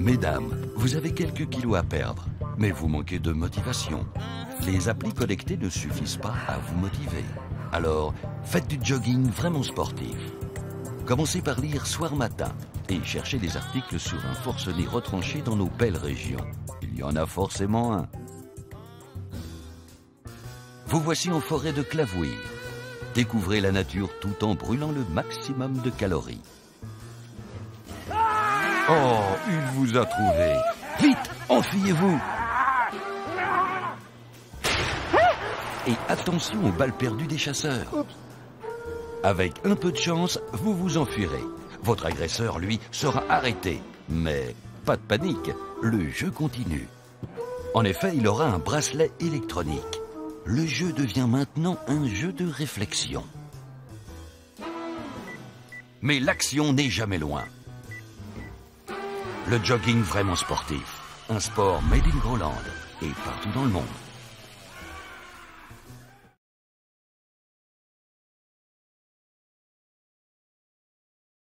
Mesdames, vous avez quelques kilos à perdre, mais vous manquez de motivation. Les applis connectées ne suffisent pas à vous motiver. Alors, faites du jogging vraiment sportif. Commencez par lire soir matin et cherchez des articles sur un forcené retranché dans nos belles régions. Il y en a forcément un. Vous voici en forêt de Clavouille. Découvrez la nature tout en brûlant le maximum de calories. Oh, il vous a trouvé. Vite, enfuyez-vous. Et attention aux balles perdues des chasseurs. Avec un peu de chance, vous vous enfuirez. Votre agresseur, lui, sera arrêté. Mais pas de panique, le jeu continue. En effet, il aura un bracelet électronique. Le jeu devient maintenant un jeu de réflexion. Mais l'action n'est jamais loin. Le jogging vraiment sportif, un sport made in Groland et partout dans le monde.